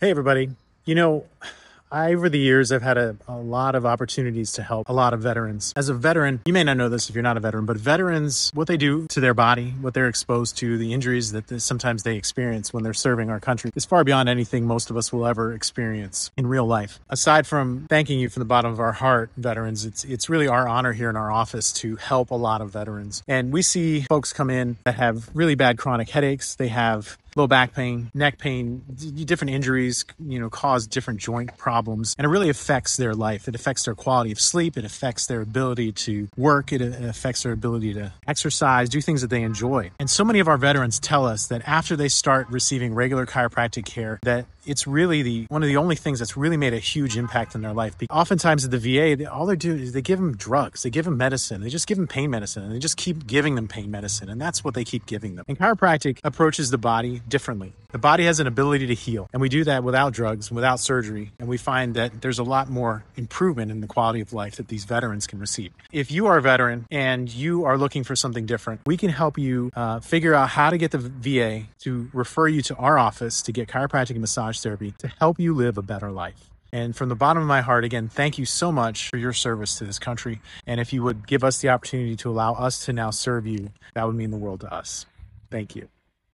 Hey, everybody. You know, I, over the years, I've had a, a, lot of opportunities to help a lot of veterans. As a veteran, you may not know this if you're not a veteran, but veterans, what they do to their body, what they're exposed to, the injuries that sometimes they experience when they're serving our country is far beyond anything most of us will ever experience in real life. Aside from thanking you from the bottom of our heart, veterans, it's, it's really our honor here in our office to help a lot of veterans. And we see folks come in that have really bad chronic headaches. They have low back pain, neck pain, different injuries, you know, cause different joint problems. And it really affects their life. It affects their quality of sleep. It affects their ability to work. It affects their ability to exercise, do things that they enjoy. And so many of our veterans tell us that after they start receiving regular chiropractic care, that it's really the one of the only things that's really made a huge impact in their life. Oftentimes at the VA, they, all they do is they give them drugs, they give them medicine, they just give them pain medicine, and they just keep giving them pain medicine, and that's what they keep giving them. And chiropractic approaches the body differently. The body has an ability to heal, and we do that without drugs, and without surgery, and we find that there's a lot more improvement in the quality of life that these veterans can receive. If you are a veteran and you are looking for something different, we can help you uh, figure out how to get the VA to refer you to our office to get chiropractic and massage therapy to help you live a better life. And from the bottom of my heart, again, thank you so much for your service to this country. And if you would give us the opportunity to allow us to now serve you, that would mean the world to us. Thank you.